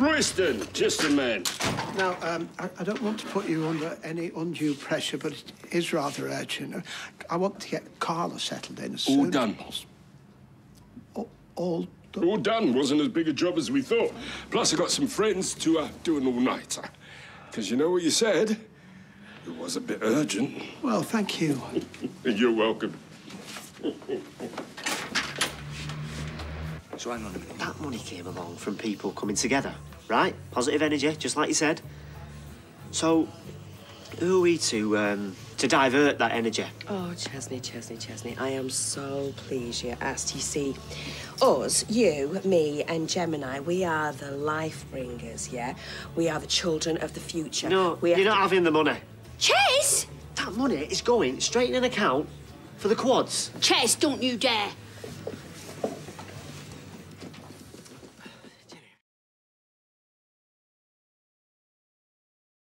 Tristan, just a man. Now, um, I, I don't want to put you under any undue pressure, but it is rather urgent. I want to get Carla settled in as All soon as done. possible. All, all done? All done. Wasn't as big a job as we thought. Plus, I got some friends to uh, do an all-nighter. Because you know what you said? It was a bit urgent. Well, thank you. You're welcome. So hang on a minute. That money came along from people coming together, right? Positive energy, just like you said. So, who are we to um, to divert that energy? Oh, Chesney, Chesney, Chesney, I am so pleased you asked. You see, us, you, me, and Gemini, we are the life bringers, yeah? We are the children of the future. No, we you're not to- having the money. Ches! That money is going straight in an account for the quads. Ches, don't you dare.